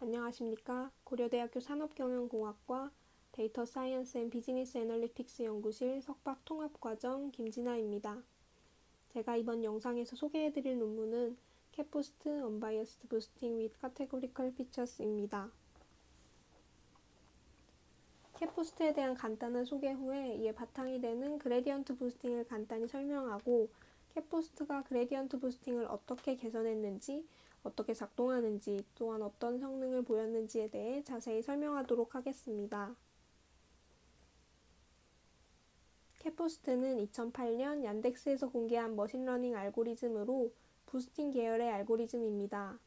안녕하십니까. 고려대학교 산업경영공학과 Data Science and Business Analytics 연구실 석박 통합과정 김진아입니다. 제가 이번 영상에서 소개해드릴 논문은 CatBoost Unbiased Boosting with Categorical Features입니다. CatBoost에 대한 간단한 소개 후에 이에 바탕이 되는 gradient boosting을 간단히 설명하고 CatBoost가 gradient boosting을 어떻게 개선했는지 어떻게 작동하는지 또한 어떤 성능을 보였는지에 대해 자세히 설명하도록 하겠습니다. CatBoost는 2008년 Yandex에서 공개한 machine learning 알고리즘으로 boosting 계열의 알고리즘입니다.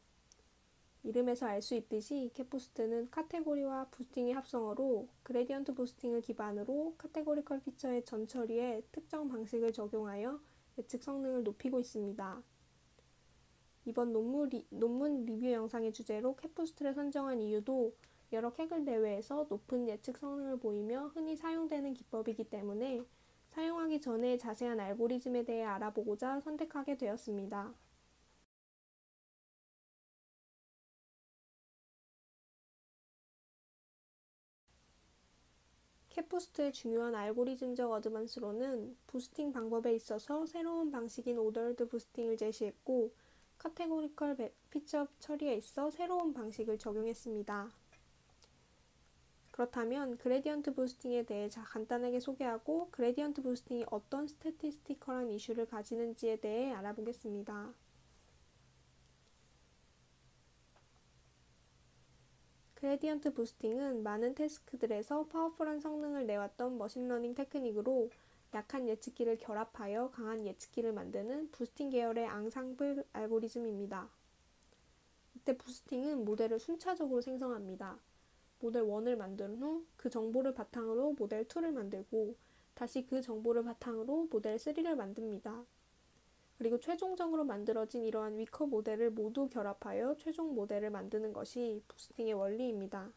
이름에서 알 수 있듯이 CatBoost는 카테고리와 boosting의 합성어로 gradient boosting을 기반으로 categorical feature의 전 처리에 특정 방식을 적용하여 예측 성능을 높이고 있습니다. 이번 논문, 리, 논문 리뷰 영상의 주제로 CatBoost를 선정한 이유도 여러 Kaggle 대회에서 높은 예측 성능을 보이며 흔히 사용되는 기법이기 때문에 사용하기 전에 자세한 알고리즘에 대해 알아보고자 선택하게 되었습니다. CatBoost의 중요한 알고리즘적 advance로는 boosting 방법에 있어서 새로운 방식인 ordered boosting을 제시했고 categorical feature 처리에 있어 새로운 방식을 적용했습니다. 그렇다면 gradient boosting에 대해 간단하게 소개하고 gradient boosting이 어떤 statistical한 이슈를 가지는지에 대해 알아보겠습니다. gradient boosting은 많은 task들에서 powerful한 성능을 내왔던 machine learning 테크닉으로 약한 예측기를 결합하여 강한 예측기를 만드는 boosting 계열의 앙상블 알고리즘입니다. 이때 boosting은 모델을 순차적으로 생성합니다. 모델 1을 만든 후 그 정보를 바탕으로 모델 2를 만들고 다시 그 정보를 바탕으로 모델 3를 만듭니다. 그리고 최종적으로 만들어진 이러한 weaker 모델을 모두 결합하여 최종 모델을 만드는 것이 boosting의 원리입니다.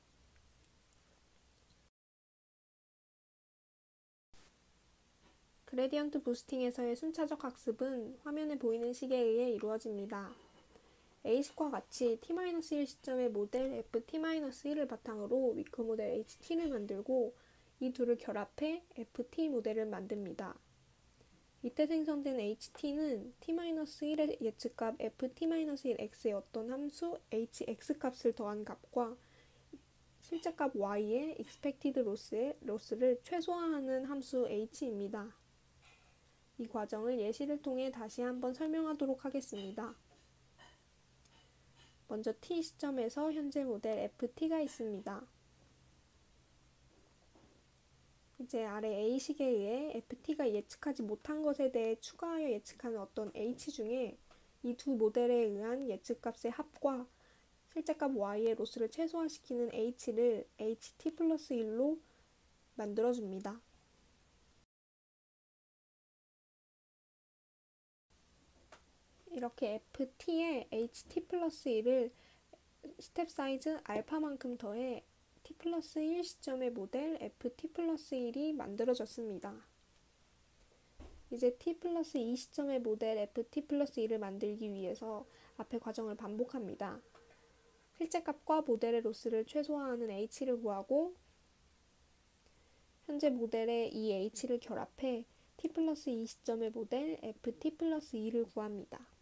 gradient boosting에서의 순차적 학습은 화면에 보이는 식에 의해 이루어집니다. A식과 같이 T-1 시점의 모델 FT-1을 바탕으로 weak 모델 HT를 만들고 이 둘을 결합해 FT 모델을 만듭니다. 이때 생성된 HT는 T-1의 예측값 FT-1x의 어떤 함수 hx 값을 더한 값과 실제값 y의 expected loss의 loss를 최소화하는 함수 h입니다. 이 과정을 예시를 통해 다시 한번 설명하도록 하겠습니다. 먼저 t 시점에서 현재 모델 ft가 있습니다. 이제 아래 A식에 의해 FT가 예측하지 못한 것에 대해 추가하여 예측하는 어떤 H 중에 이 두 모델에 의한 예측값의 합과 실제값 Y의 로스를 최소화시키는 H를 HT 플러스 1로 만들어줍니다. 이렇게 ft에 ht 플러스 1을 step size 알파만큼 더해 t 플러스 1 시점의 모델 ft 플러스 1이 만들어졌습니다. 이제 t 플러스 2 시점의 모델 ft 플러스 2를 만들기 위해서 앞의 과정을 반복합니다. 실제 값과 모델의 loss를 최소화하는 h를 구하고 현재 모델의 이 h를 결합해 t 플러스 2 시점의 모델 ft 플러스 2를 구합니다.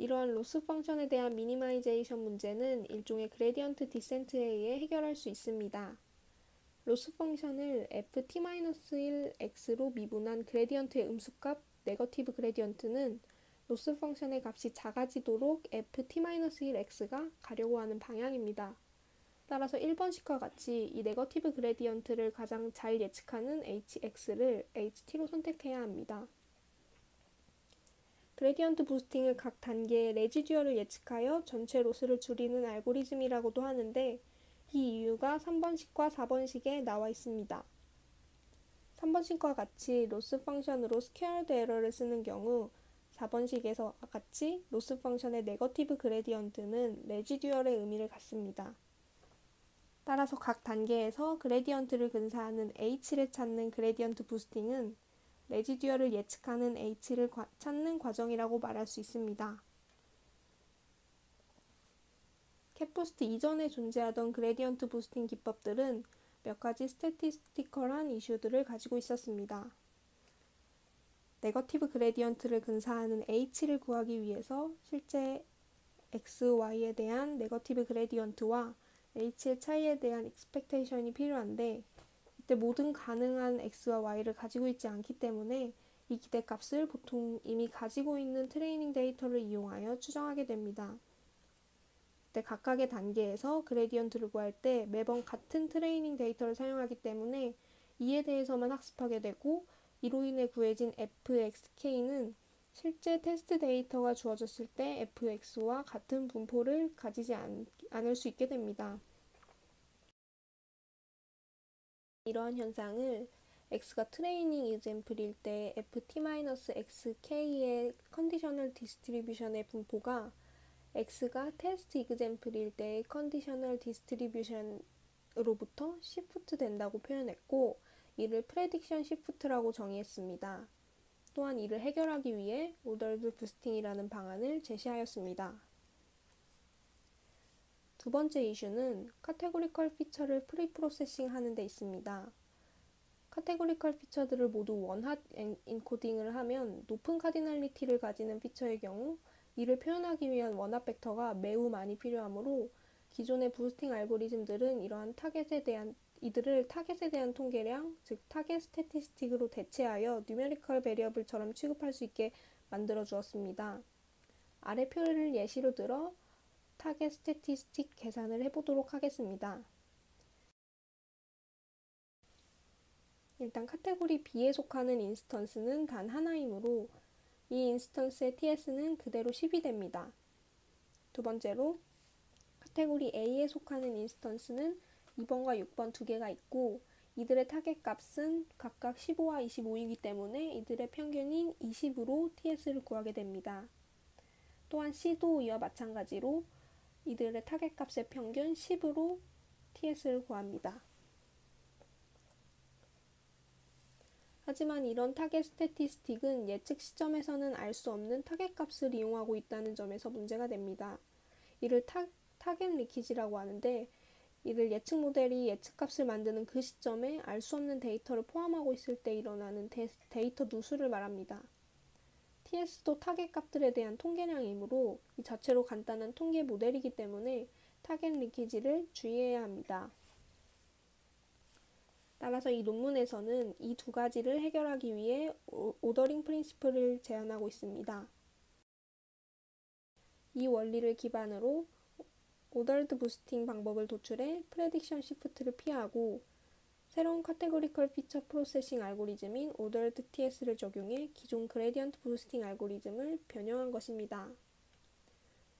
이러한 loss function에 대한 minimization 문제는 일종의 gradient descent에 의해 해결할 수 있습니다. loss function을 ft-1x로 미분한 gradient의 음수값 negative gradient는 loss function의 값이 작아지도록 ft-1x가 가려고 하는 방향입니다. 따라서 1번식과 같이 이 negative gradient를 가장 잘 예측하는 hx를 ht로 선택해야 합니다. gradient boosting을 각 단계의 residual을 예측하여 전체 loss를 줄이는 알고리즘이라고도 하는데 이 이유가 3번식과 4번식에 나와 있습니다. 3번식과 같이 loss function으로 squared error를 쓰는 경우 4번식에서 같이 loss function의 negative gradient는 residual의 의미를 갖습니다. 따라서 각 단계에서 gradient를 근사하는 h를 찾는 gradient boosting은 residual을 예측하는 H를 과, 찾는 과정이라고 말할 수 있습니다. CatBoost 이전에 존재하던 gradient boosting 기법들은 몇 가지 statistical한 이슈들을 가지고 있었습니다. negative gradient를 근사하는 h를 구하기 위해서 실제 x, y에 대한 negative gradient와 h의 차이에 대한 expectation이 필요한데 이때 모든 가능한 x와 y를 가지고 있지 않기 때문에 이 기대값을 보통 이미 가지고 있는 트레이닝 데이터를 이용하여 추정하게 됩니다. 이때 각각의 단계에서 gradient를 구할 때 매번 같은 트레이닝 데이터를 사용하기 때문에 이에 대해서만 학습하게 되고 이로 인해 구해진 fxk는 실제 테스트 데이터가 주어졌을 때 fx와 같은 분포를 가지지 않, 않을 수 있게 됩니다. 이러한 현상을 x가 training example일 때 ft-xk의 conditional distribution의 분포가 x가 test example일 때의 conditional distribution으로부터 shift 된다고 표현했고 이를 prediction shift라고 정의했습니다. 또한 이를 해결하기 위해 ordered boosting이라는 방안을 제시하였습니다. 두 번째 이슈는 categorical feature를 preprocessing 하는 데 있습니다. categorical feature들을 모두 one-hot encoding을 하면 높은 cardinality를 가지는 피처의 경우 이를 표현하기 위한 one-hot 벡터가 매우 많이 필요하므로 기존의 boosting 알고리즘들은 이러한 target에 대한 이들을 target에 대한 통계량, 즉 target statistic으로 대체하여 numerical variable처럼 취급할 수 있게 만들어 주었습니다. 아래 표를 예시로 들어 target statistic 계산을 해보도록 하겠습니다. 일단 카테고리 B에 속하는 instance는 단 하나이므로 이 instance의 TS는 그대로 10이 됩니다. 두 번째로 카테고리 A에 속하는 instance는 2번과 6번 두 개가 있고 이들의 타겟 값은 각각 15와 25이기 때문에 이들의 평균인 20으로 TS를 구하게 됩니다. 또한 C도 이와 마찬가지로 이들의 타겟 값의 평균 10으로 TS를 구합니다. 하지만 이런 target statistic은 예측 시점에서는 알 수 없는 타겟 값을 이용하고 있다는 점에서 문제가 됩니다. 이를 타, target leakage라고 하는데 이를 예측 모델이 예측값을 만드는 그 시점에 알 수 없는 데이터를 포함하고 있을 때 일어나는 데, 데이터 누수를 말합니다. TS도 target 값들에 대한 통계량이므로 이 자체로 간단한 통계 모델이기 때문에 target leakage를 주의해야 합니다. 따라서 이 논문에서는 이 두 가지를 해결하기 위해 ordering principle을 제안하고 있습니다. 이 원리를 기반으로 ordered boosting 방법을 도출해 prediction shift를 피하고 새로운 categorical feature processing 알고리즘인 오더드 TS를 적용해 기존 gradient boosting 알고리즘을 변형한 것입니다.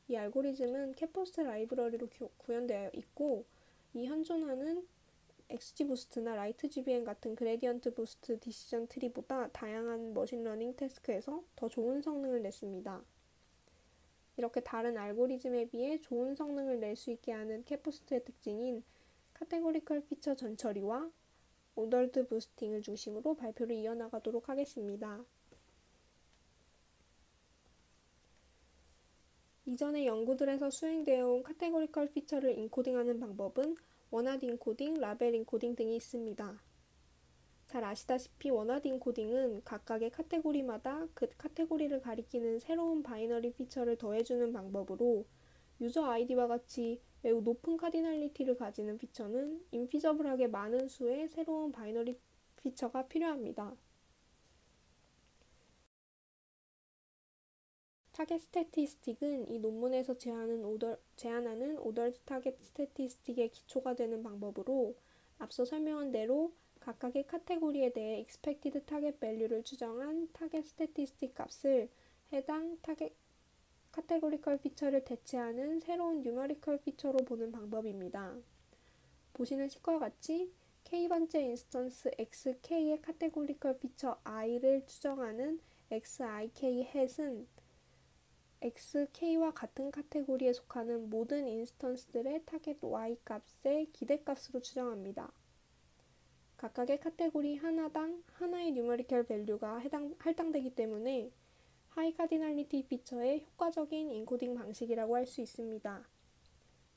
이 알고리즘은 CatBoost 라이브러리로 구현되어 있고 이 현존하는 XGBoost나 LightGBM 같은 gradient boost decision tree보다 다양한 머신러닝 task에서 더 좋은 성능을 냈습니다. 이렇게 다른 알고리즘에 비해 좋은 성능을 낼 수 있게 하는 CatBoost의 특징인 categorical feature 전처리와 ordered boosting을 중심으로 발표를 이어나가도록 하겠습니다. 이전의 연구들에서 수행되어 온 categorical feature를 encoding하는 방법은 one-hot encoding, label encoding 등이 있습니다. 잘 아시다시피 one-hot encoding은 각각의 카테고리마다 그 카테고리를 가리키는 새로운 binary feature를 더해주는 방법으로 user ID와 같이 매우 높은 cardinality를 가지는 feature는 infeasible하게 많은 수의 새로운 binary feature가 필요합니다. target statistic은 이 논문에서 제안하는 오더, 제안하는 ordered target statistic의 기초가 되는 방법으로 앞서 설명한 대로 각각의 카테고리에 대해 expected target value를 추정한 target statistic 값을 해당 target categorical feature를 대체하는 새로운 numerical feature로 보는 방법입니다. 보시는 식과 같이 k번째 instance xk의 categorical feature i를 추정하는 xik 햇은 xk와 같은 카테고리에 속하는 모든 instance들의 target y 값의 기대값으로 추정합니다. 각각의 카테고리 하나당 하나의 numerical value가 해당, 할당되기 때문에 high cardinality feature의 효과적인 인코딩 방식이라고 할 수 있습니다.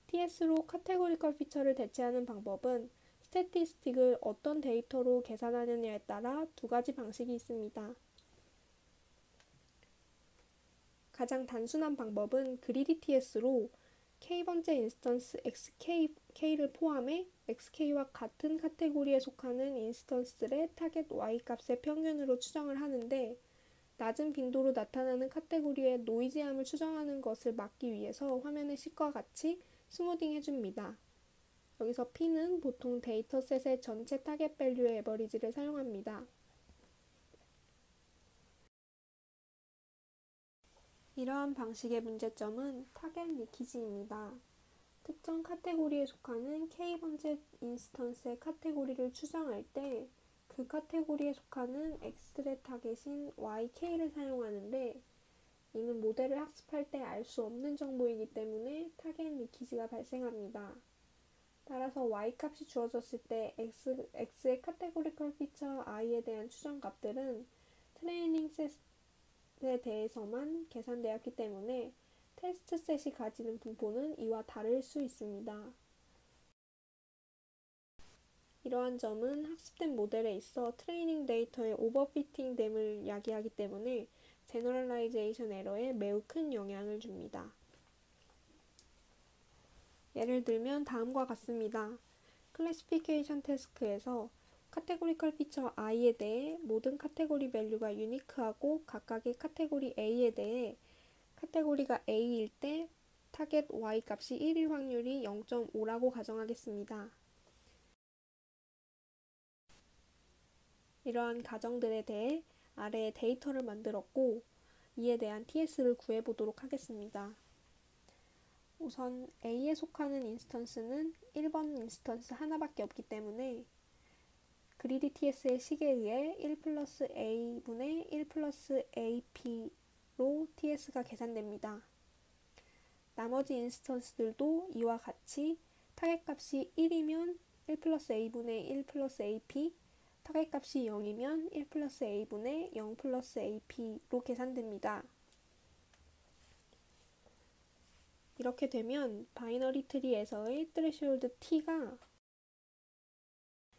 TS로 categorical feature를 대체하는 방법은 statistic을 어떤 데이터로 계산하느냐에 따라 두 가지 방식이 있습니다. 가장 단순한 방법은 greedy TS로 k번째 instance xk를 포함해 xk와 같은 카테고리에 속하는 instance들의 target y 값의 평균으로 추정을 하는데 낮은 빈도로 나타나는 카테고리의 noisy함을 추정하는 것을 막기 위해서 화면의 식과 같이 smoothing 해줍니다. 여기서 P는 보통 dataset의 전체 target value의 average를 사용합니다. 이러한 방식의 문제점은 target leakage입니다. 특정 카테고리에 속하는 K번째 instance의 카테고리를 추정할 때 그 카테고리에 속하는 X의 타겟인 YK를 사용하는데 이는 모델을 학습할 때 알 수 없는 정보이기 때문에 target leakage가 발생합니다. 따라서 y 값이 주어졌을 때 x, x의 categorical feature i에 대한 추정 값들은 training set에 대해서만 계산되었기 때문에 test set이 가지는 분포는 이와 다를 수 있습니다. 이러한 점은 학습된 모델에 있어 training data의 overfitting 됨을 야기하기 때문에 generalization error에 매우 큰 영향을 줍니다. 예를 들면 다음과 같습니다. classification task에서 categorical feature i에 대해 모든 category value가 unique하고 각각의 카테고리 a에 대해 카테고리가 a일 때 target y 값이 1일 확률이 0.5라고 가정하겠습니다. 이러한 가정들에 대해 아래에 데이터를 만들었고 이에 대한 TS를 구해보도록 하겠습니다. 우선 A에 속하는 instance는 1번 instance 하나밖에 없기 때문에 greedy TS의 식에 의해 1 플러스 A분의 1 플러스 AP로 TS가 계산됩니다. 나머지 instance들도 이와 같이 타겟 값이 1이면 1 플러스 A분의 1 플러스 AP, target 값이 0이면 1 플러스 A분의 0 플러스 AP로 계산됩니다. 이렇게 되면 binary tree에서의 threshold t가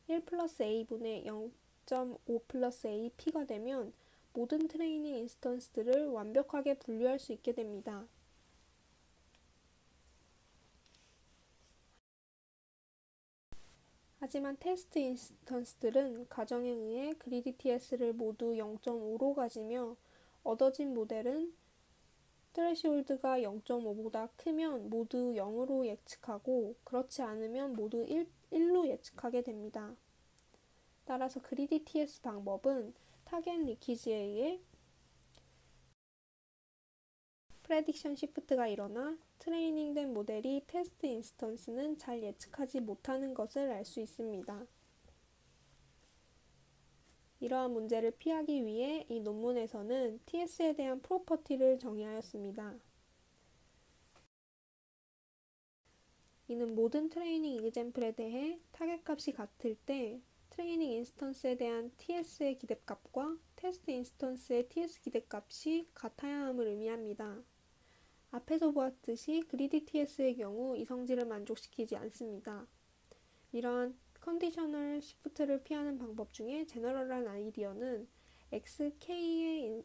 1 플러스 a분의 0.5 플러스 ap가 되면 모든 training instance들을 완벽하게 분류할 수 있게 됩니다. 하지만 test instance들은 가정에 의해 greedy TS를 모두 0.5로 가지며 얻어진 모델은 threshold가 0.5보다 크면 모두 0으로 예측하고 그렇지 않으면 모두 1, 1로 예측하게 됩니다. 따라서 greedy TS 방법은 타겟 리키지에 의해 prediction shift가 일어나 트레이닝된 모델이 테스트 instance는 잘 예측하지 못하는 것을 알 수 있습니다. 이러한 문제를 피하기 위해 이 논문에서는 TS에 대한 property를 정의하였습니다. 이는 모든 트레이닝 example에 대해 타겟 값이 같을 때 트레이닝 instance에 대한 TS의 기대값과 테스트 instance의 TS 기대값이 같아야 함을 의미합니다. 앞에서 보았듯이 greedy TS의 경우 이 성질을 만족시키지 않습니다. 이러한 conditional shift를 피하는 방법 중에 general한 아이디어는 xk의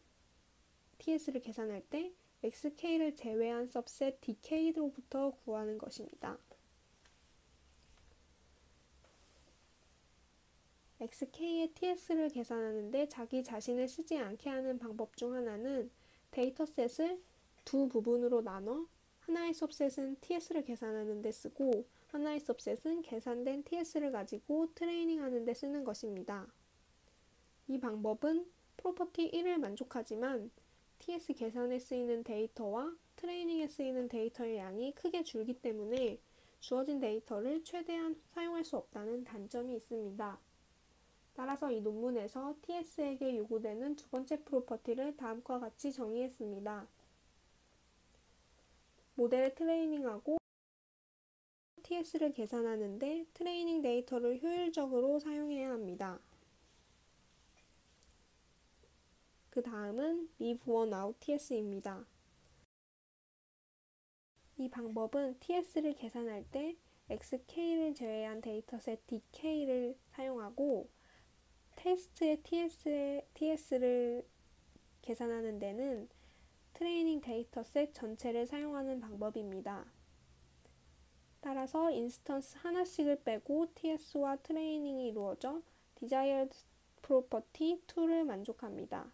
ts를 계산할 때 xk를 제외한 subset dk로부터 구하는 것입니다. xk의 ts를 계산하는데 자기 자신을 쓰지 않게 하는 방법 중 하나는 dataset을 두 부분으로 나눠 하나의 섭셋은 TS를 계산하는 데 쓰고 하나의 subset은 계산된 TS를 가지고 트레이닝하는 데 쓰는 것입니다. 이 방법은 property 1을 만족하지만 TS 계산에 쓰이는 데이터와 트레이닝에 쓰이는 데이터의 양이 크게 줄기 때문에 주어진 데이터를 최대한 사용할 수 없다는 단점이 있습니다. 따라서 이 논문에서 TS에게 요구되는 두 번째 property를 다음과 같이 정의했습니다. 모델을 트레이닝하고 TS를 계산하는데 트레이닝 데이터를 효율적으로 사용해야 합니다. 그 다음은 one out TS입니다. 이 방법은 TS를 계산할 때 XK를 제외한 dataset DK를 사용하고 테스트의 TS의, TS를 계산하는 데는 트레이닝 dataset 전체를 사용하는 방법입니다. 따라서 instance 하나씩을 빼고 TS와 트레이닝이 이루어져 desired property 2를 만족합니다.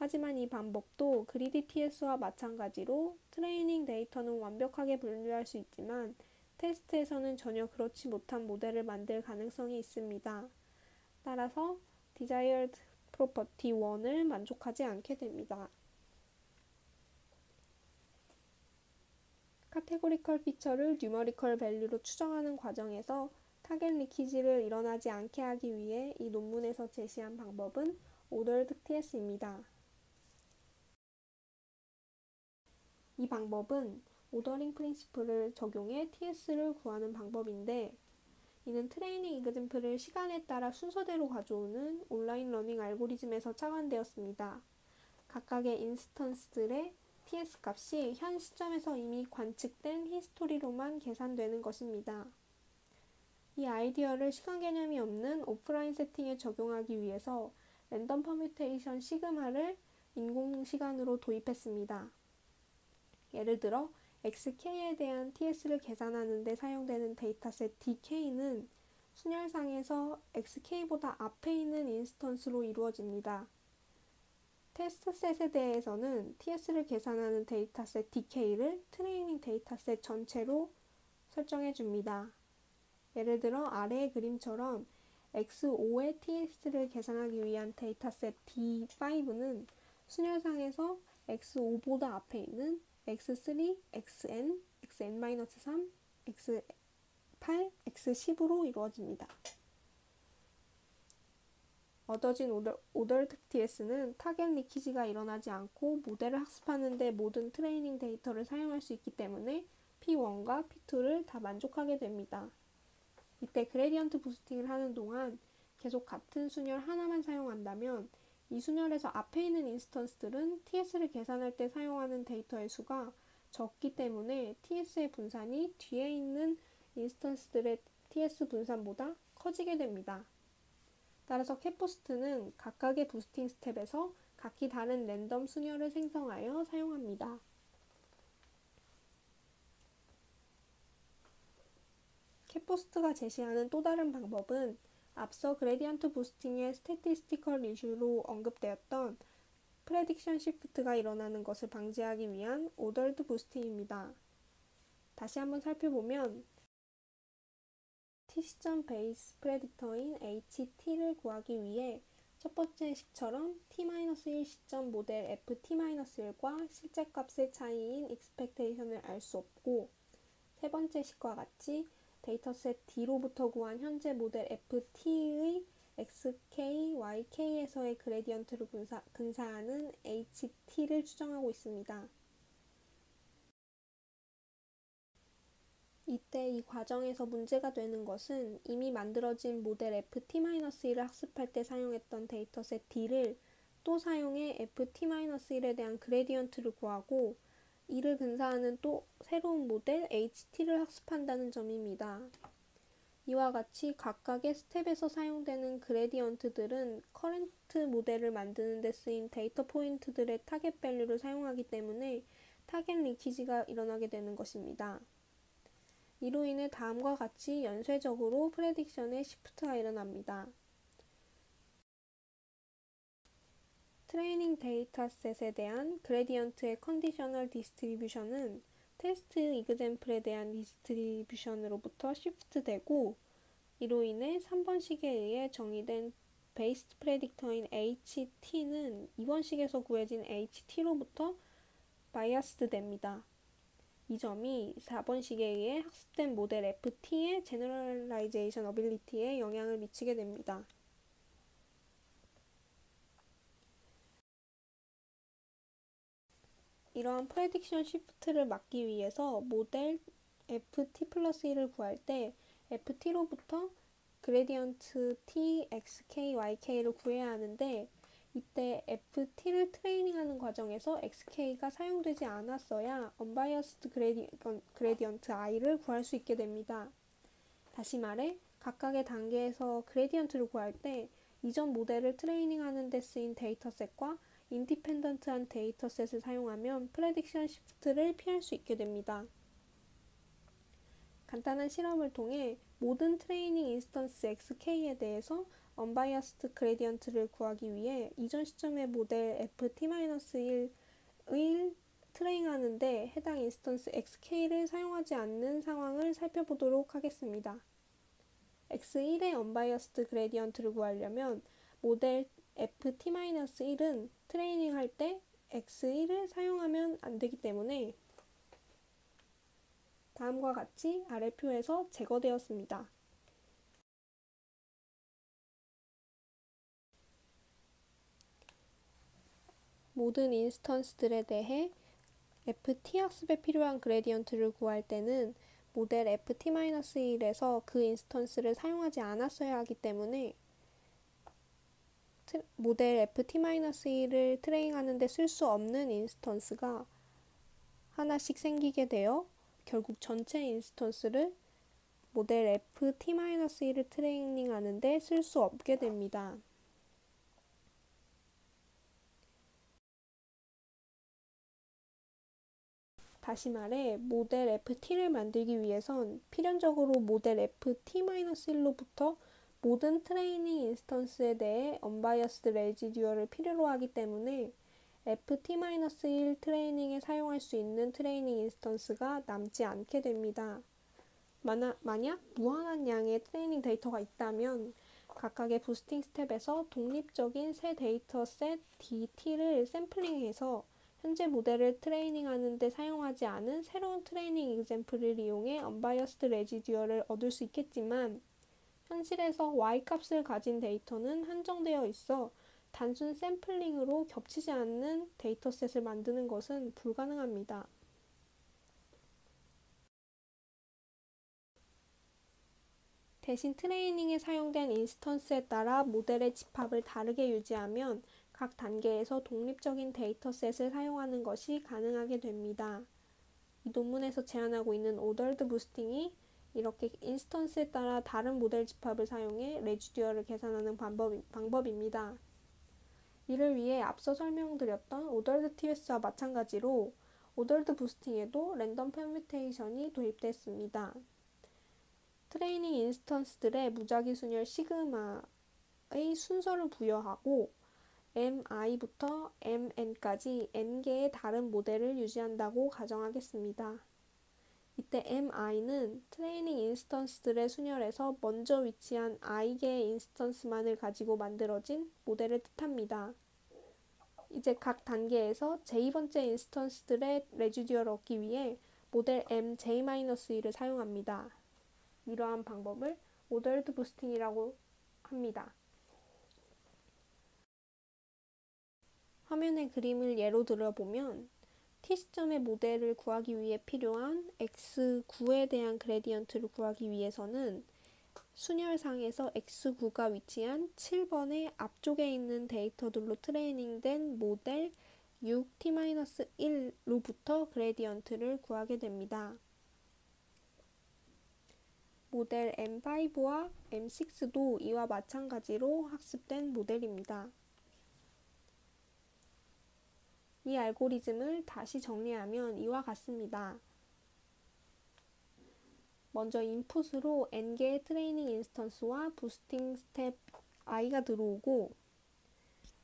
하지만 이 방법도 greedy TS와 마찬가지로 트레이닝 데이터는 완벽하게 분류할 수 있지만 테스트에서는 전혀 그렇지 못한 모델을 만들 가능성이 있습니다. 따라서 desired property 1을 만족하지 않게 됩니다. categorical feature를 numerical value로 추정하는 과정에서 타겟 리키지를 일어나지 않게 하기 위해 이 논문에서 제시한 방법은 오더드 TS입니다. 이 방법은 ordering principle을 적용해 TS를 구하는 방법인데 이는 트레이닝 example을 시간에 따라 순서대로 가져오는 온라인 learning 알고리즘에서 착안되었습니다. 각각의 instance들의 TS 값이 현 시점에서 이미 관측된 history로만 계산되는 것입니다. 이 아이디어를 시간 개념이 없는 오프라인 세팅에 적용하기 위해서 랜덤 permutation 시그마를 인공 시간으로 도입했습니다. 예를 들어 xk에 대한 ts를 계산하는 데 사용되는 dataset dk는 순열상에서 xk보다 앞에 있는 instance로 이루어집니다. test set에 대해서는 ts를 계산하는 dataset dk를 트레이닝 dataset 전체로 설정해 줍니다. 예를 들어 아래의 그림처럼 x5의 ts를 계산하기 위한 dataset d5는 순열상에서 x5보다 앞에 있는 x3, xn, xn-3, x8, x10으로 이루어집니다. 얻어진 오더, 오더드 TS는 타겟 리키지가 일어나지 않고 모델을 학습하는 데 모든 트레이닝 데이터를 사용할 수 있기 때문에 P1과 P2를 다 만족하게 됩니다. 이때 gradient boosting을 하는 동안 계속 같은 순열 하나만 사용한다면 이 순열에서 앞에 있는 instance들은 TS를 계산할 때 사용하는 데이터의 수가 적기 때문에 TS의 분산이 뒤에 있는 instance들의 TS 분산보다 커지게 됩니다. 따라서 CatBoost는 각각의 boosting 스텝에서 각기 다른 랜덤 순열을 생성하여 사용합니다. CatBoost가 제시하는 또 다른 방법은 앞서 gradient boosting의 statistical 이슈로 언급되었던 prediction shift가 일어나는 것을 방지하기 위한 ordered boosting입니다. 다시 한번 살펴보면 t 시점 base predictor인 HT를 구하기 위해 첫 번째 식처럼 t-1 시점 모델 ft-1과 실제 값의 차이인 expectation을 알 수 없고 세 번째 식과 같이 dataset D로부터 구한 현재 모델 FT의 XK, YK에서의 gradient를 분사, 근사하는 HT를 추정하고 있습니다. 이때 이 과정에서 문제가 되는 것은 이미 만들어진 모델 FT-1을 학습할 때 사용했던 dataset D를 또 사용해 FT-1에 대한 gradient를 구하고 이를 근사하는 또 새로운 모델 HT를 학습한다는 점입니다. 이와 같이 각각의 스텝에서 사용되는 gradient들은 current 모델을 만드는 데 쓰인 데이터 포인트들의 target value를 사용하기 때문에 타겟 리키지가 일어나게 되는 것입니다. 이로 인해 다음과 같이 연쇄적으로 prediction의 shift가 일어납니다. 트레이닝 dataset에 대한 gradient의 conditional distribution은 test example에 대한 distribution으로부터 shift되고 이로 인해 3번 식에 의해 정의된 base predictor인 HT는 2번 식에서 구해진 HT로부터 biased 됩니다. 이 점이 4번 식에 의해 학습된 모델 FT의 generalization ability에 영향을 미치게 됩니다. 이러한 prediction shift를 막기 위해서 모델 ft 플러스 1을 구할 때 ft로부터 gradient t, x, k, y, k를 구해야 하는데 이때 FT를 트레이닝하는 과정에서 XK가 사용되지 않았어야 unbiased gradient I를 구할 수 있게 됩니다. 다시 말해 각각의 단계에서 gradient를 구할 때 이전 모델을 트레이닝하는 데 쓰인 dataset과 independent한 dataset을 사용하면 prediction shift를 피할 수 있게 됩니다. 간단한 실험을 통해 모든 트레이닝 instance XK에 대해서 unbiased gradient를 구하기 위해 이전 시점의 모델 FT-1을 트레이닝하는데 해당 instance XK를 사용하지 않는 상황을 살펴보도록 하겠습니다. X1의 unbiased gradient를 구하려면 모델 FT-1은 트레이닝 할 때 X1을 사용하면 안 되기 때문에 다음과 같이 아래 표에서 제거되었습니다. 모든 instance들에 대해 ft 학습에 필요한 gradient를 구할 때는 모델 ft-1에서 그 instance를 사용하지 않았어야 하기 때문에 모델 ft-1을 트레이닝하는 데 쓸 수 없는 instance가 하나씩 생기게 되어 결국 전체 instance를 모델 ft-1을 트레이닝하는 데 쓸 수 없게 됩니다. 다시 말해 모델 FT를 만들기 위해선 필연적으로 모델 FT-1로부터 모든 트레이닝 instance에 대해 unbiased residual을 필요로 하기 때문에 FT-1 트레이닝에 사용할 수 있는 트레이닝 instance가 남지 않게 됩니다. 만약, 만약 무한한 양의 트레이닝 데이터가 있다면 각각의 boosting 스텝에서 독립적인 새 dataset DT를 샘플링해서 현재 모델을 트레이닝하는 데 사용하지 않은 새로운 트레이닝 example을 이용해 unbiased residual을 얻을 수 있겠지만 현실에서 y-값을 가진 데이터는 한정되어 있어 단순 샘플링으로 겹치지 않는 dataset을 만드는 것은 불가능합니다. 대신 트레이닝에 사용된 instance에 따라 모델의 집합을 다르게 유지하면 각 단계에서 독립적인 dataset을 사용하는 것이 가능하게 됩니다. 이 논문에서 제안하고 있는 ordered boosting이 이렇게 instance에 따라 다른 모델 집합을 사용해 residual을 계산하는 방법, 방법입니다. 이를 위해 앞서 설명드렸던 오더드 TS와 마찬가지로 ordered boosting에도 랜덤 permutation이 도입됐습니다. 트레이닝 instance들의 무작위 순열 시그마의 순서를 부여하고 mi부터 mn까지 n개의 다른 모델을 유지한다고 가정하겠습니다. 이때 mi는 트레이닝 instance들의 순열에서 먼저 위치한 i개의 instance만을 가지고 만들어진 모델을 뜻합니다. 이제 각 단계에서 j 번째 instance들의 residual을 얻기 위해 모델 mj-1을 사용합니다. 이러한 방법을 ordered boosting이라고 합니다. 화면의 그림을 예로 들어보면 T시점의 모델을 구하기 위해 필요한 X9에 대한 그레디언트를 구하기 위해서는 순열상에서 X9가 위치한 7번의 앞쪽에 있는 데이터들로 트레이닝된 모델 6t-1로부터 그레디언트를 구하게 됩니다. 모델 M5와 M6도 이와 마찬가지로 학습된 모델입니다. 이 알고리즘을 다시 정리하면 이와 같습니다. 먼저 인풋으로 n개의 트레이닝 instance와 boosting 스텝 i가 들어오고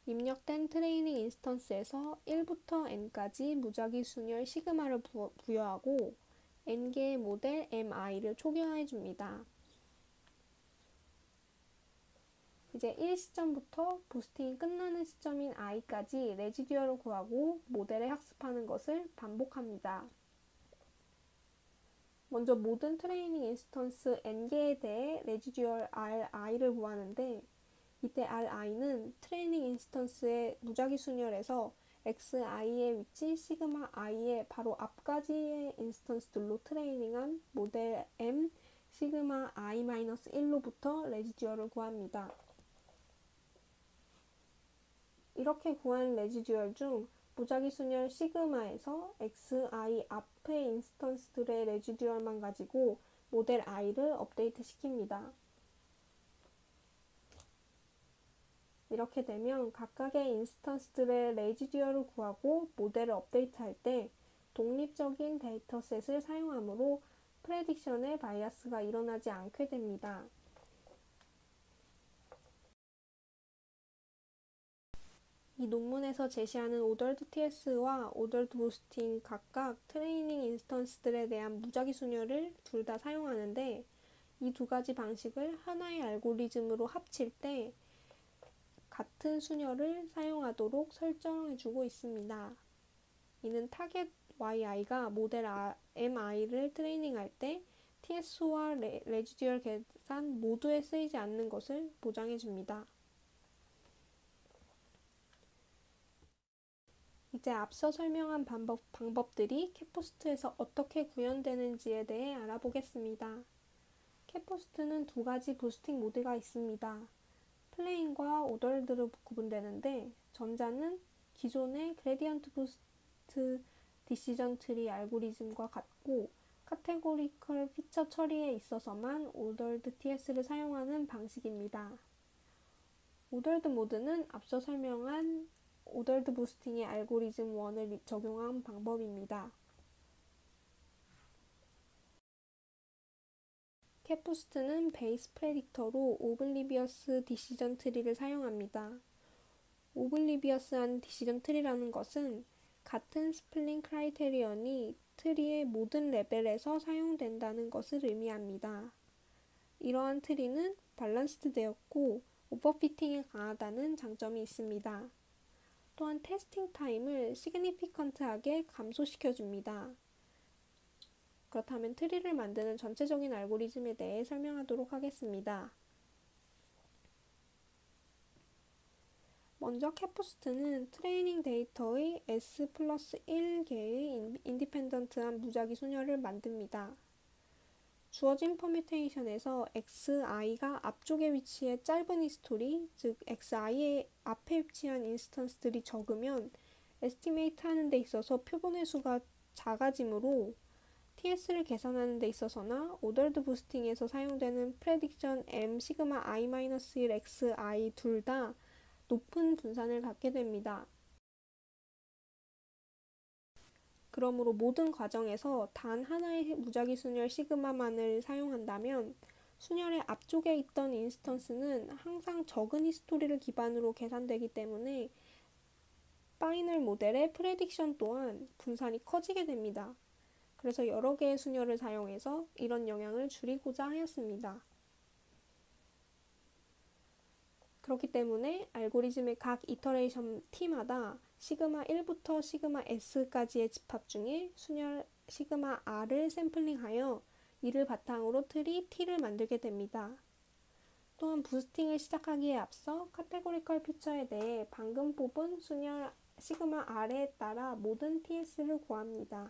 입력된 트레이닝 instance에서 1부터 n까지 무작위 순열 시그마를 부여하고 n개의 모델 mi를 초기화해 줍니다. 이제 1 시점부터 boosting이 끝나는 시점인 i까지 residual을 구하고 모델을 학습하는 것을 반복합니다. 먼저 모든 트레이닝 instance n개에 대해 residual ri를 구하는데 이때 ri는 트레이닝 instance의 무작위 순열에서 xi의 위치 시그마 i의 바로 앞까지의 instance들로 트레이닝한 모델 m 시그마 i-1로부터 residual을 구합니다. 이렇게 구한 residual 중 무작위 순열 시그마에서 xi 앞의 instance들의 residual만 가지고 모델 i를 업데이트 시킵니다. 이렇게 되면 각각의 instance들의 residual을 구하고 모델을 업데이트할 때 독립적인 dataset을 사용하므로 prediction의 bias가 일어나지 않게 됩니다. 이 논문에서 제시하는 ordered TS와 ordered boosting 각각 트레이닝 instance들에 대한 무작위 순열을 둘 다 사용하는데 이 두 가지 방식을 하나의 알고리즘으로 합칠 때 같은 순열을 사용하도록 설정해주고 있습니다. 이는 타겟 YI가 모델 MI를 트레이닝할 때 TS와 레, residual 계산 모두에 쓰이지 않는 것을 보장해줍니다. 이제 앞서 설명한 방법, 방법들이 CatBoost에서 어떻게 구현되는지에 대해 알아보겠습니다. CatBoost는 두 가지 boosting 모드가 있습니다. plain과 ordered로 구분되는데 전자는 기존의 gradient boost decision tree 알고리즘과 같고 categorical feature 처리에 있어서만 오더드 TS를 사용하는 방식입니다. 오더드 모드는 앞서 설명한 ordered boosting의 알고리즘 1을 적용한 방법입니다. CatBoost는 base predictor로 oblivious decision tree를 사용합니다. oblivious한 decision tree라는 것은 같은 splitting criterion이 트리의 모든 레벨에서 사용된다는 것을 의미합니다. 이러한 트리는 balanced 되었고 overfitting에 강하다는 장점이 있습니다. 또한 testing time을 significant하게 감소시켜줍니다. 그렇다면 트리를 만드는 전체적인 알고리즘에 대해 설명하도록 하겠습니다. 먼저 CatBoost는 트레이닝 데이터의 S 플러스 1개의 independent한 무작위 순열을 만듭니다. 주어진 퍼뮤테이션에서 xi가 앞쪽에 위치해 짧은 history, 즉 xi의 앞에 위치한 instance들이 적으면 estimate 하는 데 있어서 표본의 수가 작아지므로 TS를 계산하는 데 있어서나 ordered boosting에서 사용되는 prediction M 시그마 I-1 xi 둘 다 높은 분산을 갖게 됩니다. 그러므로 모든 과정에서 단 하나의 무작위 순열 시그마만을 사용한다면 순열의 앞쪽에 있던 instance는 항상 적은 history를 기반으로 계산되기 때문에 final 모델의 prediction 또한 분산이 커지게 됩니다. 그래서 여러 개의 순열을 사용해서 이런 영향을 줄이고자 하였습니다. 그렇기 때문에 알고리즘의 각 iteration t마다 시그마 1부터 시그마 s까지의 집합 중에 순열 시그마 r을 샘플링하여 이를 바탕으로 트리 t를 만들게 됩니다. 또한 boosting을 시작하기에 앞서 categorical feature에 대해 방금 뽑은 순열 시그마 r에 따라 모든 ts를 구합니다.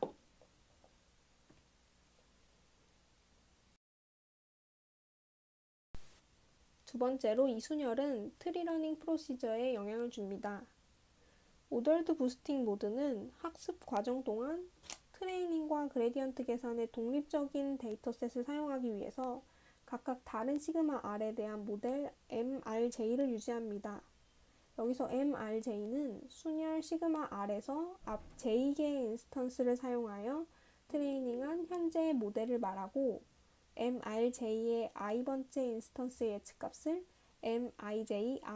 두 번째로 이 순열은 tree learning procedure에 영향을 줍니다. ordered boosting 모드는 학습 과정 동안 트레이닝과 gradient 계산의 독립적인 dataset을 사용하기 위해서 각각 다른 시그마 R에 대한 모델 MRJ를 유지합니다. 여기서 MRJ는 순열 시그마 R에서 앞 J개의 instance를 사용하여 트레이닝한 현재의 모델을 말하고 MRJ의 i번째 instance의 예측값을 MIJRI라고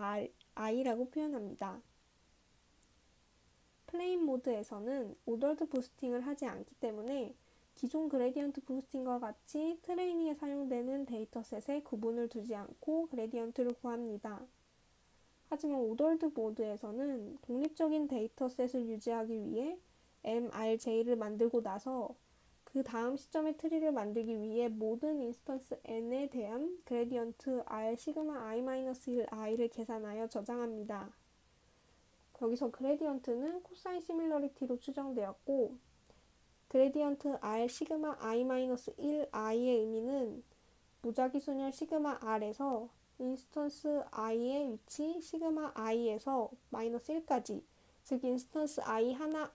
표현합니다. plain 모드에서는 ordered boosting을 하지 않기 때문에 기존 gradient boosting과 같이 트레이닝에 사용되는 dataset에 구분을 두지 않고 gradient를 구합니다. 하지만 오더드 모드에서는 독립적인 dataset을 유지하기 위해 MRJ를 만들고 나서 그 다음 시점의 트리를 만들기 위해 모든 instance n에 대한 gradient r 시그마 i-1 i를 계산하여 저장합니다. 여기서 gradient는 cosine similarity로 추정되었고 gradient r 시그마 i-1 i의 의미는 무작위 순열 시그마 r에서 instance i의 위치 시그마 i에서 마이너스 1까지 즉 instance i 하나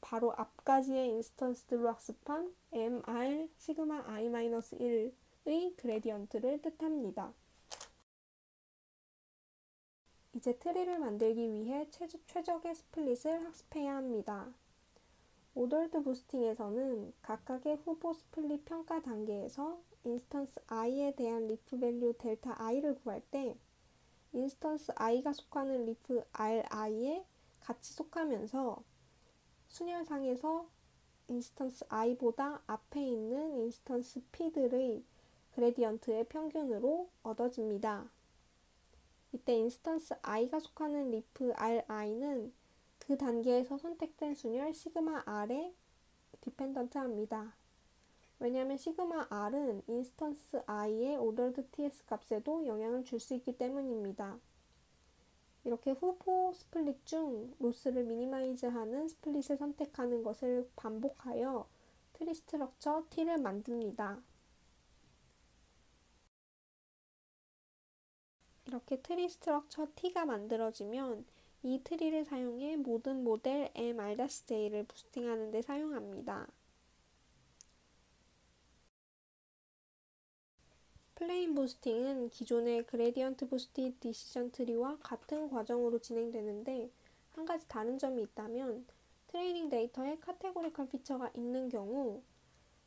바로 앞까지의 instance들로 학습한 mr 시그마 i-1의 gradient를 뜻합니다. 이제 트리를 만들기 위해 최적의 split을 학습해야 합니다. ordered boosting에서는 각각의 후보 split 평가 단계에서 instance i에 대한 leaf value 델타 i를 구할 때 instance i가 속하는 leaf ri에 같이 속하면서 순열상에서 instance i보다 앞에 있는 인스턴스 p들의 그레디언트의 평균으로 얻어집니다. 이때 instance i가 속하는 leaf ri는 그 단계에서 선택된 순열 시그마 r에 디펜던트합니다. 왜냐하면 sigma r은 instance i의 ordered TS 값에도 영향을 줄 수 있기 때문입니다. 이렇게 후보 split 중 loss를 minimize하는 split을 선택하는 것을 반복하여 tree structure T를 만듭니다. 이렇게 tree structure T가 만들어지면 이 트리를 사용해 모든 모델 M-J를 부스팅하는 데 사용합니다. plain boosting은 기존의 gradient boosting decision tree와 같은 과정으로 진행되는데 한 가지 다른 점이 있다면 트레이닝 데이터에 categorical feature가 있는 경우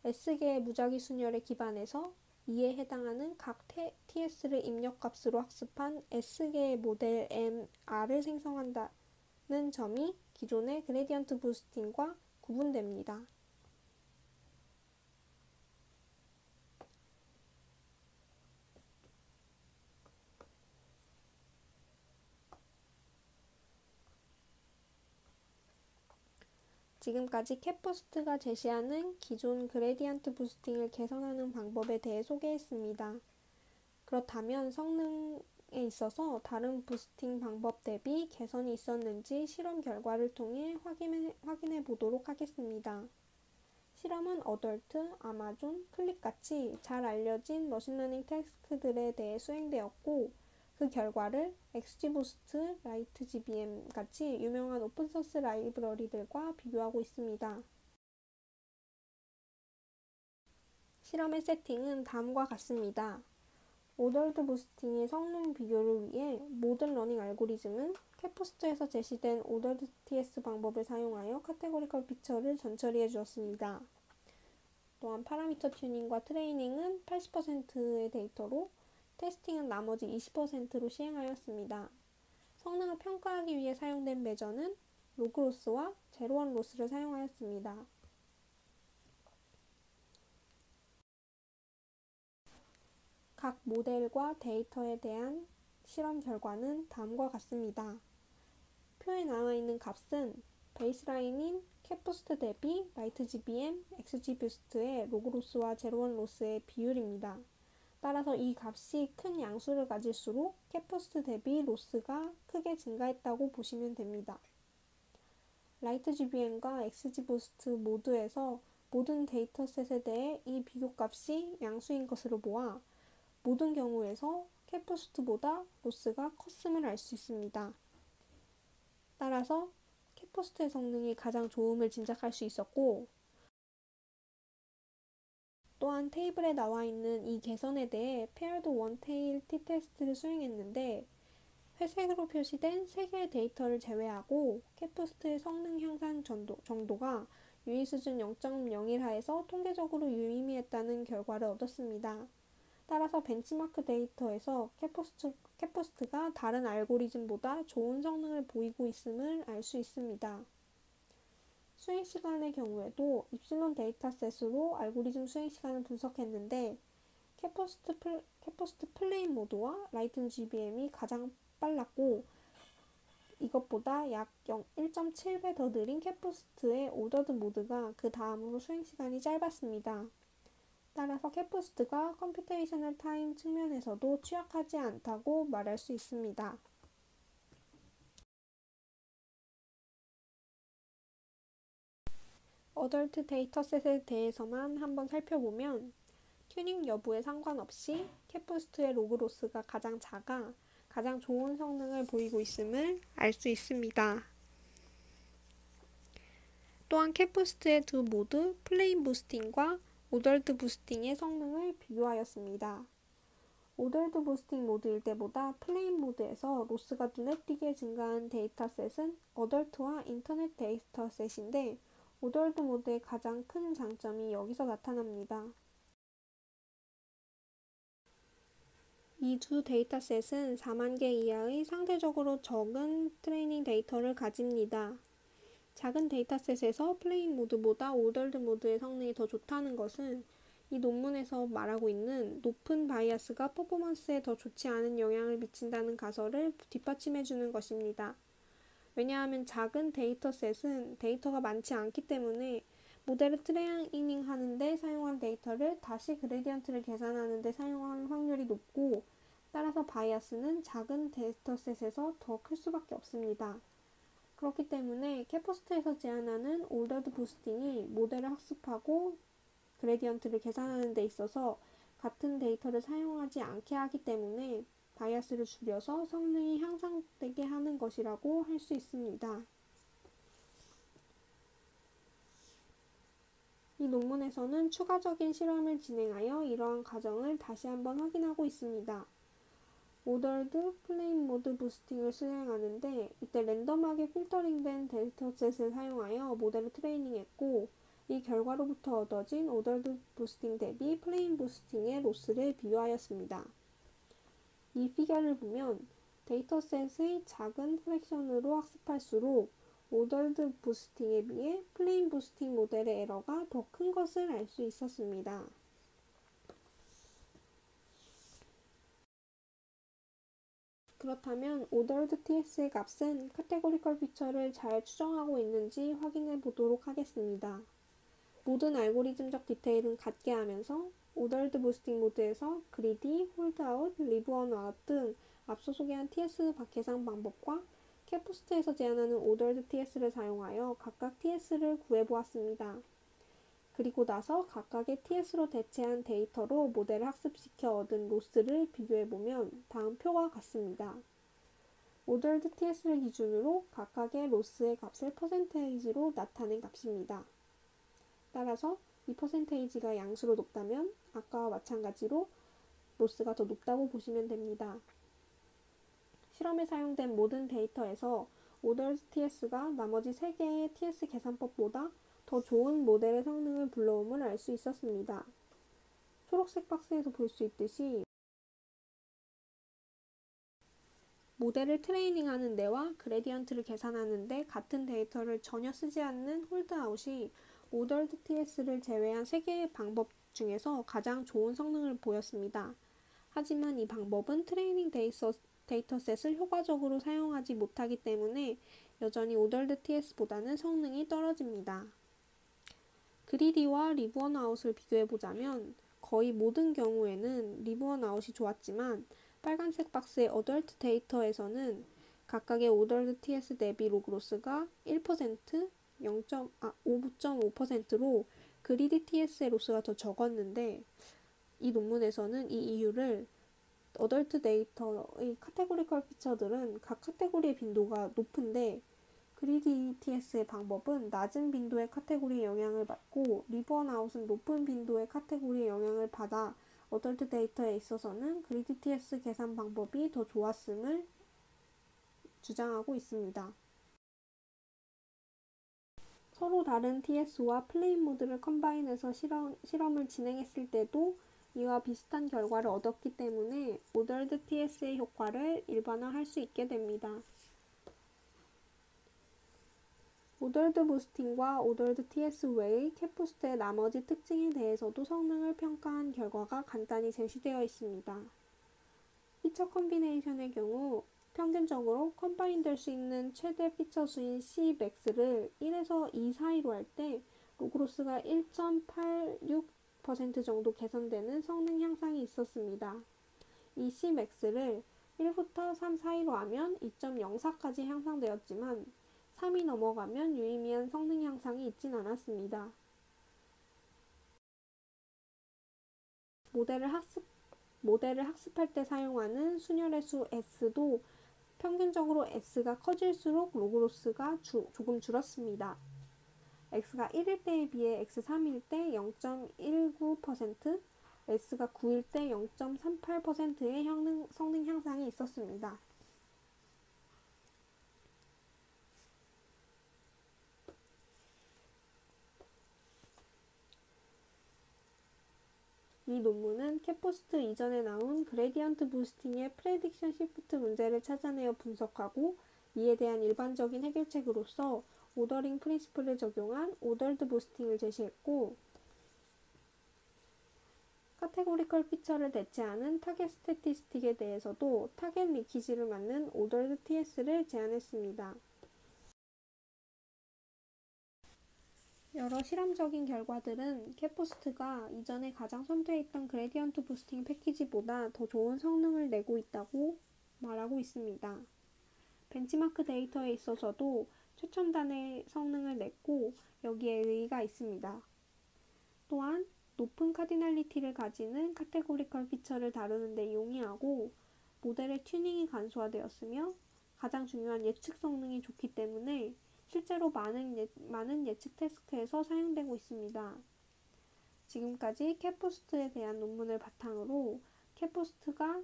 S개의 무작위 순열에 기반해서 이에 해당하는 각 TS를 입력값으로 학습한 S개의 모델 M, R을 생성한다는 점이 기존의 gradient boosting과 구분됩니다. 지금까지 CatBoost가 제시하는 기존 gradient boosting을 개선하는 방법에 대해 소개했습니다. 그렇다면 성능에 있어서 다른 boosting 방법 대비 개선이 있었는지 실험 결과를 통해 확인해, 확인해 보도록 하겠습니다. 실험은 Adult, Amazon, Click같이 잘 알려진 machine learning task들에 대해 수행되었고 그 결과를 XGBoost, LightGBM 같이 유명한 open source 라이브러리들과 비교하고 있습니다. 실험의 세팅은 다음과 같습니다. ordered boosting의 성능 비교를 위해 모든 learning 알고리즘은 CatBoost에서 제시된 오더드 TS 방법을 사용하여 categorical feature를 전처리해 주었습니다. 또한 파라미터 튜닝과 트레이닝은 80%의 데이터로 testing은 나머지 20%로 시행하였습니다. 성능을 평가하기 위해 사용된 매저는 로그로스와 제로원 로스를 사용하였습니다. 각 모델과 데이터에 대한 실험 결과는 다음과 같습니다. 표에 나와 있는 값은 baseline인 CatBoost 대비 라이트 GBM, XG 부스트의 로그로스와 제로원 로스의 비율입니다. 따라서 이 값이 큰 양수를 가질수록 CatBoost 대비 loss가 크게 증가했다고 보시면 됩니다. LightGBM과 XGBoost 모두에서 모든 dataset에 대해 이 비교값이 양수인 것으로 보아 모든 경우에서 CatBoost보다 loss가 컸음을 알 수 있습니다. 따라서 CatBoost의 성능이 가장 좋음을 짐작할 수 있었고 또한 테이블에 나와 있는 이 개선에 대해 paired one-tailed t-test를 수행했는데 회색으로 표시된 3개의 데이터를 제외하고 CatBoost의 성능 향상 정도, 정도가 유의 수준 0.01 하에서 통계적으로 유의미했다는 결과를 얻었습니다. 따라서 벤치마크 데이터에서 CatBoost, CatBoost가 다른 알고리즘보다 좋은 성능을 보이고 있음을 알 수 있습니다. 수행 시간의 경우에도 Epsilon dataset으로 알고리즘 수행 시간을 분석했는데 CatBoost, 플, CatBoost plain 모드와 LightGBM이 가장 빨랐고 이것보다 약 1.7배 더 느린 캐퍼스트의 오더드 모드가 그 다음으로 수행 시간이 짧았습니다. 따라서 CatBoost가 computational time 측면에서도 취약하지 않다고 말할 수 있습니다. Adult dataset에 대해서만 한번 살펴보면 튜닝 여부에 상관없이 CatBoost의 log loss가 가장 작아 가장 좋은 성능을 보이고 있음을 알 수 있습니다. 또한 CatBoost의 두 모드 plain boosting과 ordered boosting의 성능을 비교하였습니다. ordered boosting 모드일 때보다 plain 모드에서 loss가 눈에 띄게 증가한 dataset은 Adult와 Internet dataset인데 ordered 모드의 가장 큰 장점이 여기서 나타납니다. 이 두 dataset은 4만 개 이하의 상대적으로 적은 트레이닝 데이터를 가집니다. 작은 dataset에서 plain 모드보다 ordered 모드의 성능이 더 좋다는 것은 이 논문에서 말하고 있는 높은 bias가 퍼포먼스에 더 좋지 않은 영향을 미친다는 가설을 뒷받침해 주는 것입니다. 왜냐하면 작은 dataset은 데이터가 많지 않기 때문에 모델을 트레이닝 하는데 사용한 데이터를 다시 gradient를 계산하는 데 사용할 확률이 높고 따라서 bias는 작은 데이터셋에서 더 클 수밖에 없습니다. 그렇기 때문에 CatBoost에서 제안하는 ordered boosting이 모델을 학습하고 gradient를 계산하는 데 있어서 같은 데이터를 사용하지 않게 하기 때문에 bias를 줄여서 성능이 향상되게 하는 것이라고 할 수 있습니다. 이 논문에서는 추가적인 실험을 진행하여 이러한 과정을 다시 한번 확인하고 있습니다. ordered plain mode boosting을 수행하는데 이때 random하게 filtering된 dataset을 사용하여 모델을 트레이닝했고 이 결과로부터 얻어진 ordered boosting 대비 plain boosting의 loss를 비교하였습니다. 이 figure를 보면 dataset의 작은 fraction으로 학습할수록 ordered boosting에 비해 plain boosting 모델의 에러가 더 큰 것을 알 수 있었습니다. 그렇다면 오더드 TS의 값은 categorical feature를 잘 추정하고 있는지 확인해 보도록 하겠습니다. 모든 알고리즘적 디테일은 같게 하면서 ordered boosting mode에서 greedy, holdout, leave-one-out 등 앞서 소개한 TS 계산 방법과 CatBoost에서 제안하는 오더드 TS를 사용하여 각각 TS를 구해보았습니다. 그리고 나서 각각의 TS로 대체한 데이터로 모델을 학습시켜 얻은 loss를 비교해보면 다음 표와 같습니다. ordered TS를 기준으로 각각의 loss의 값을 percentage로 나타낸 값입니다. 따라서 이 percentage가 양수로 높다면 아까와 마찬가지로 loss가 더 높다고 보시면 됩니다. 실험에 사용된 모든 데이터에서 오더드 TS가 나머지 3개의 TS 계산법보다 더 좋은 모델의 성능을 불러옴을 알 수 있었습니다. 초록색 박스에서 볼 수 있듯이 모델을 트레이닝하는 데와 gradient를 계산하는 데 같은 데이터를 전혀 쓰지 않는 holdout이 ordered TS를 제외한 3개의 방법 중에서 가장 좋은 성능을 보였습니다. 하지만 이 방법은 트레이닝 데이터, dataset을 효과적으로 사용하지 못하기 때문에 여전히 ordered TS보다는 성능이 떨어집니다. greedy와 leave-one-out을 비교해보자면 거의 모든 경우에는 leave-one-out이 좋았지만 빨간색 박스의 Adult 데이터에서는 각각의 ordered TS 대비 log loss가 1%, 0. 아, 5.5%로 그리디 TS의 로스가 더 적었는데 이 논문에서는 이 이유를 Adult 데이터의 categorical feature들은 각 카테고리의 빈도가 높은데 greedy TS의 방법은 낮은 빈도의 카테고리에 영향을 받고 leave-one-out은 높은 빈도의 카테고리에 영향을 받아 Adult 데이터에 있어서는 greedy TS 계산 방법이 더 좋았음을 주장하고 있습니다. 서로 다른 TS와 plain mode를 combine해서 실험, 실험을 진행했을 때도 이와 비슷한 결과를 얻었기 때문에 ordered TS의 효과를 일반화할 수 있게 됩니다. 오덜드 부스팅과 오덜드 TS 외의 CatBoost의 나머지 특징에 대해서도 성능을 평가한 결과가 간단히 제시되어 있습니다. 피처 컨비네이션의 경우 평균적으로 combine 될 수 있는 최대 피처 수인 Cmax를 1에서 2 사이로 할 때 log loss가 1.86% 정도 개선되는 성능 향상이 있었습니다. 이 Cmax를 1부터 3 사이로 하면 2.04까지 향상되었지만 3이 넘어가면 유의미한 성능 향상이 있진 않았습니다. 모델을 학습 모델을 학습할 때 사용하는 순열의 수 s도 평균적으로 s가 커질수록 log loss가 주, 조금 줄었습니다. s가 1일 때에 비해 s 3일 때 0.19%, s가 9일 때 0.38%의 성능, 성능 향상이 있었습니다. 이 논문은 CatBoost 이전에 나온 gradient boosting의 prediction shift 문제를 찾아내어 분석하고 이에 대한 일반적인 해결책으로서 ordering principle을 적용한 ordered boosting을 제시했고 categorical feature를 대체하는 target statistic에 대해서도 타겟 리키지를 맞는 오더드 TS를 제안했습니다. 여러 실험적인 결과들은 CatBoost가 이전에 가장 있던 gradient boosting 패키지보다 더 좋은 성능을 내고 있다고 말하고 있습니다. 벤치마크 데이터에 있어서도 최첨단의 성능을 냈고 여기에 의의가 있습니다. 또한 높은 cardinality를 가지는 categorical feature를 다루는 데 용이하고 모델의 튜닝이 간소화되었으며 가장 중요한 예측 성능이 좋기 때문에 실제로 많은, 예, 많은 예측 테스트에서 사용되고 있습니다. 지금까지 CatBoost에 대한 논문을 바탕으로 CatBoost가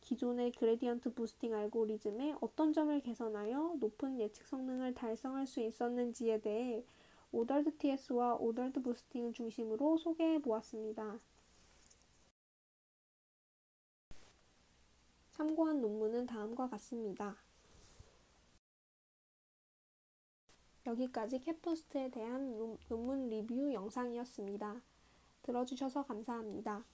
기존의 gradient boosting 알고리즘에 어떤 점을 개선하여 높은 예측 성능을 달성할 수 있었는지에 대해 오더드 TS와 오더드 부스팅을 중심으로 소개해 보았습니다. 참고한 논문은 다음과 같습니다. 여기까지 캡포스트에 대한 논문 리뷰 영상이었습니다. 들어주셔서 감사합니다.